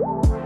you